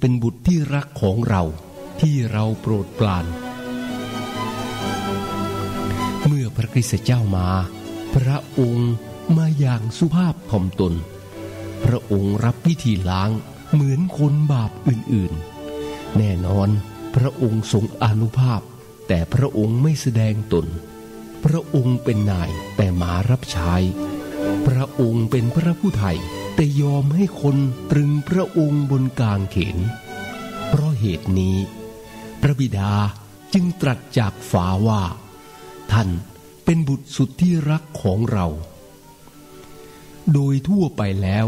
เป็นบุตรที่รักของเราที่เราโปรดปราน เมื่อพระคริสต์เจ้ามา พระองค์มาอย่างสุภาพถ่อมตน พระองค์รับพิธีล้างเหมือนคนบาปอื่นๆ แน่นอนพระองค์ทรงอนุภาพ แต่พระองค์ไม่แสดงตน พระองค์เป็นนายแต่หมารับใช้ พระองค์เป็นพระผู้ไถ่ แต่ยอมให้คนตรึงพระองค์บนกางเขน เพราะเหตุนี้ พระบิดาจึงตรัสจากฝาว่า ท่านเป็นบุตรสุดที่รักของเรา โดยทั่วไปแล้ว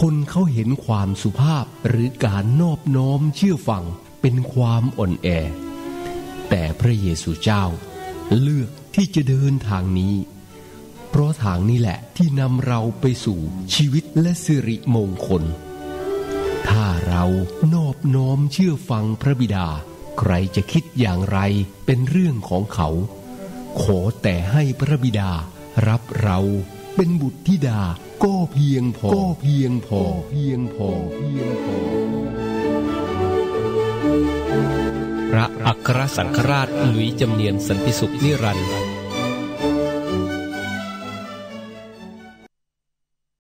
คนเขาเห็นความสุภาพหรือการนอบน้อมเชื่อฟังเป็นความอ่อนแอ แต่พระเยซูเจ้าเลือกที่จะเดินทางนี้ เพราะทางนี้แหละที่นำเราไปสู่ชีวิตและสิริมงคล ถ้าเรานอบน้อมเชื่อฟังพระบิดา ใครจะคิดอย่างไรเป็นเรื่องของเขา ขอแต่ให้พระบิดารับเราเป็นบุตรธิดาก็เพียงพอก็เพียงพอเพียงพอเพียงพอ พระอัครสังฆราชหลุยจำเนียนสันติสุขนิรันดร์